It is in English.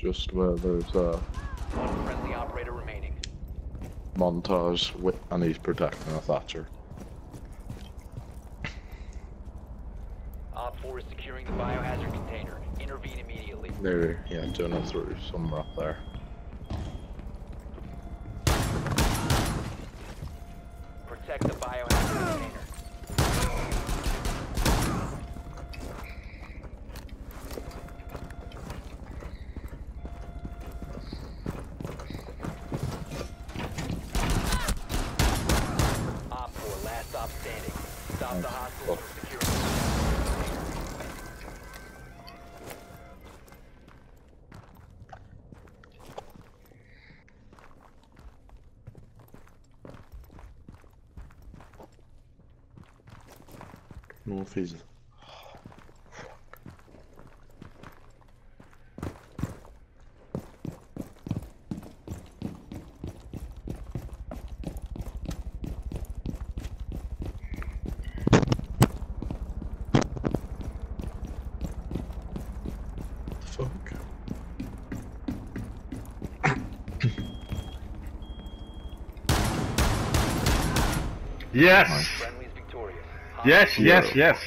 Just where there's a One friendly operator remaining. Montagne with, and he's protecting a Thatcher. Op 4 is securing the biohazard container. Intervene immediately. There, yeah, doing it through somewhere up there. Protect the biohazard container. Standing. Stop the hostiles from securing the No, fuck? Yes! Yes, yes, yes!